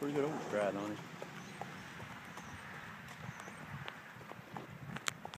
pretty good overdrive on it.